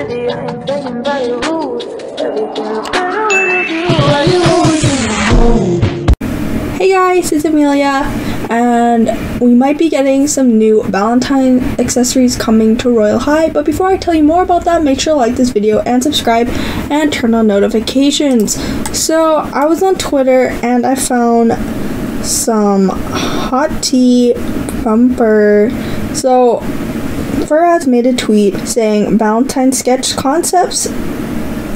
Hey guys, it's Amelia, and we might be getting some new Valentine accessories coming to Royale High. But before I tell you more about that, make sure to like this video and subscribe and turn on notifications. So, I was on Twitter and I found some hot tea bumper. So, Faraz made a tweet saying Valentine sketch concepts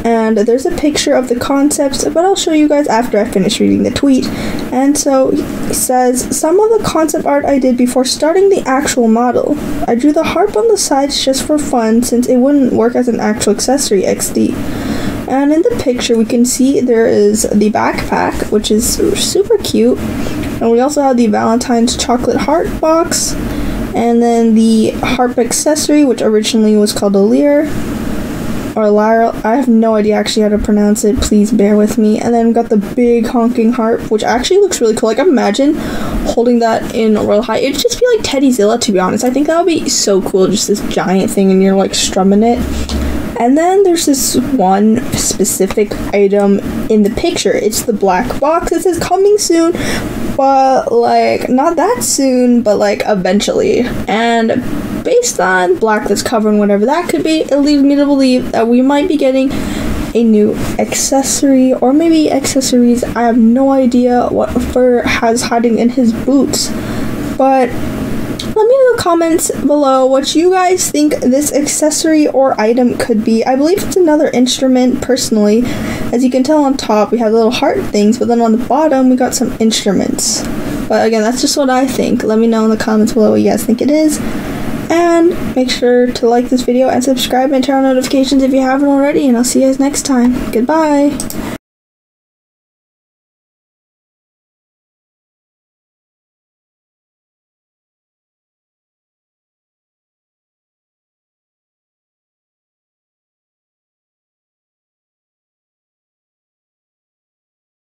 and there's a picture of the concepts, but I'll show you guys after I finish reading the tweet. And so he says, Some of the concept art I did before starting the actual model. I drew the harp on the sides just for fun since it wouldn't work as an actual accessory XD. And in the picture, we can see there is the backpack, which is super cute. And we also have the Valentine's chocolate heart box. And then the harp accessory, which originally was called a lyre or lyre. I have no idea actually how to pronounce it. Please bear with me. And then we've got the big honking harp, which actually looks really cool. Like imagine holding that in Royale High. It'd just be like Teddy Zilla to be honest. I think that would be so cool. Just this giant thing and you're like strumming it. And then there's this one specific item in the picture. It's the black box. It says coming soon, but like not that soon, but like eventually. And based on black that's covering whatever that could be, it leads me to believe that we might be getting a new accessory or maybe accessories. I have no idea what Fer has hiding in his boots. But let me know in the comments below what you guys think this accessory or item could be. I believe it's another instrument personally. As you can tell on top, we have little heart things, but then on the bottom, we got some instruments. But again, that's just what I think. Let me know in the comments below what you guys think it is. And make sure to like this video and subscribe and turn on notifications if you haven't already. And I'll see you guys next time. Goodbye.